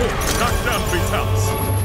knock down Vitalis.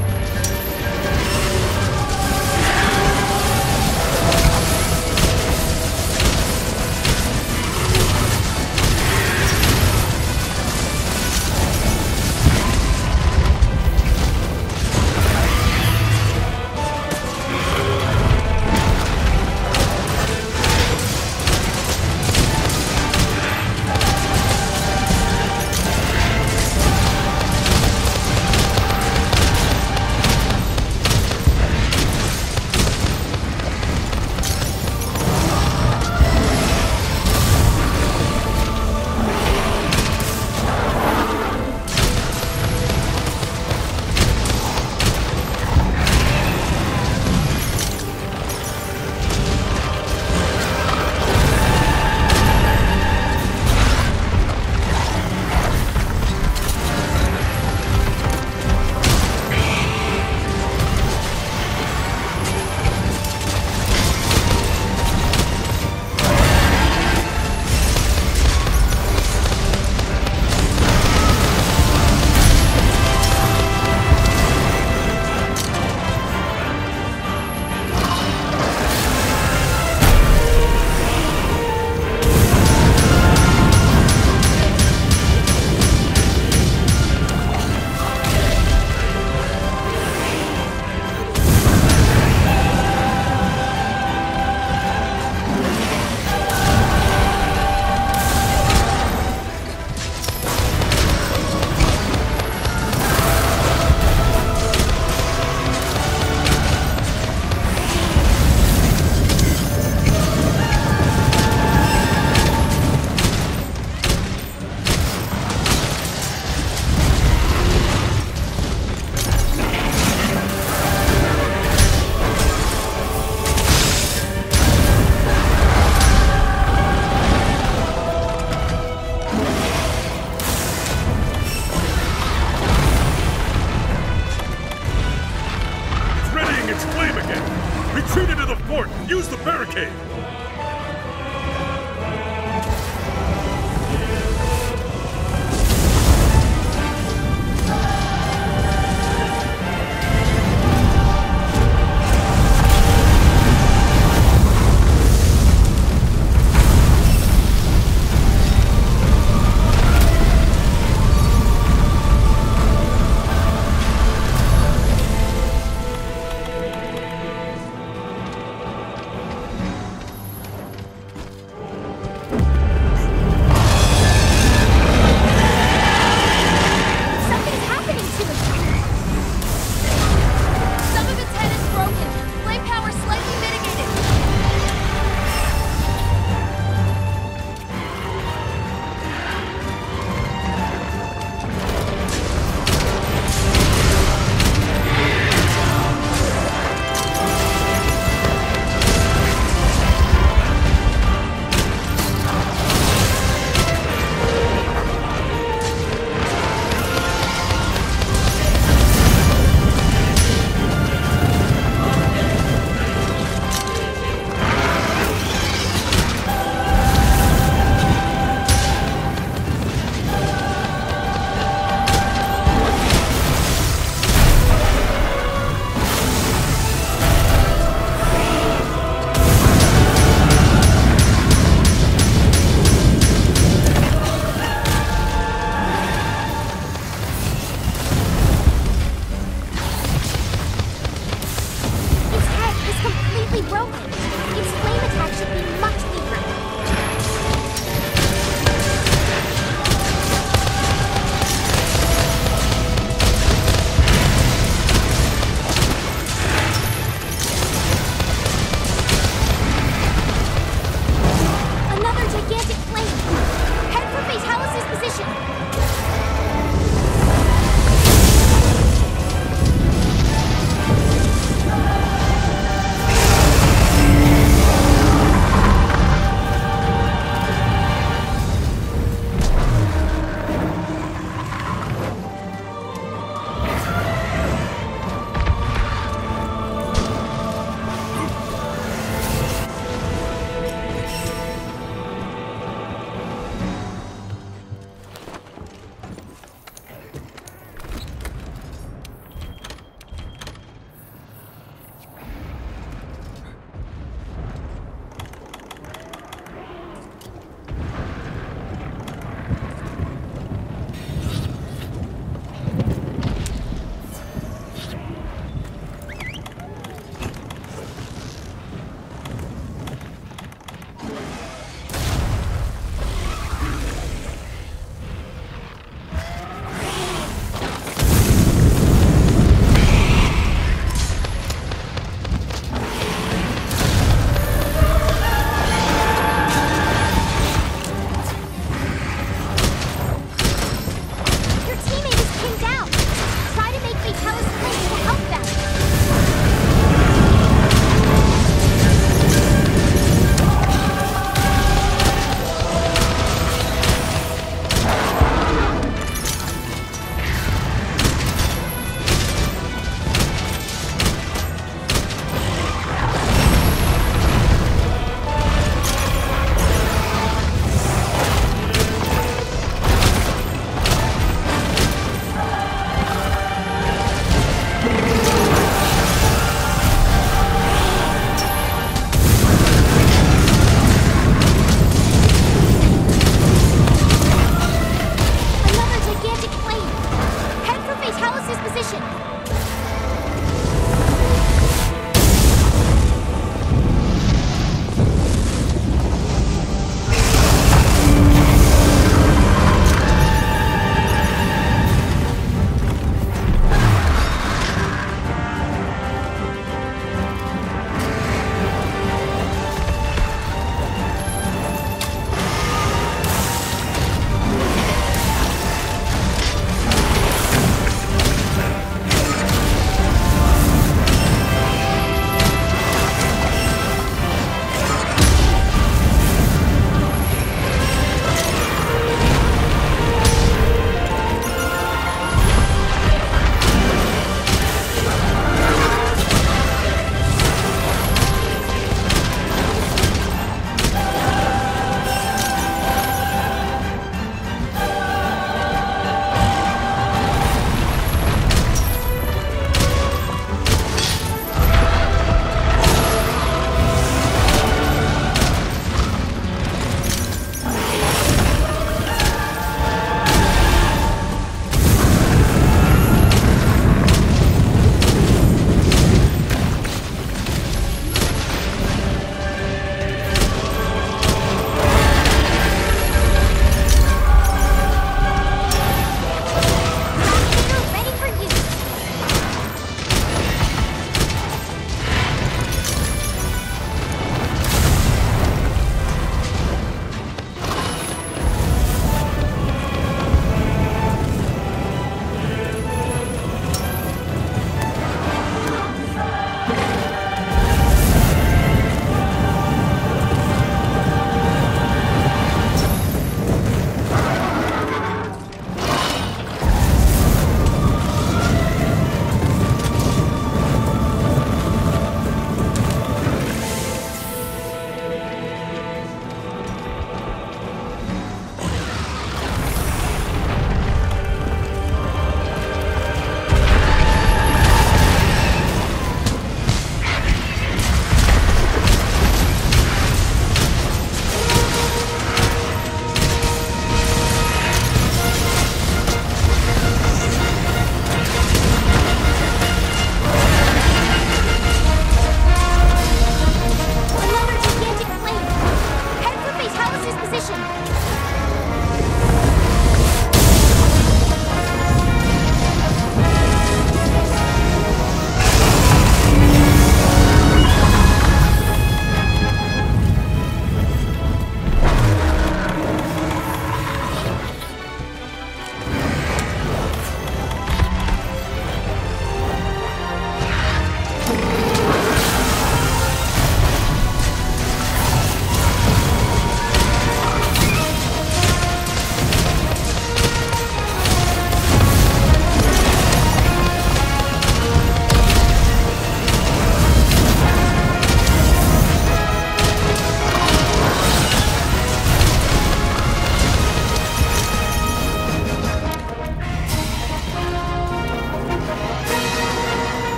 Barricade!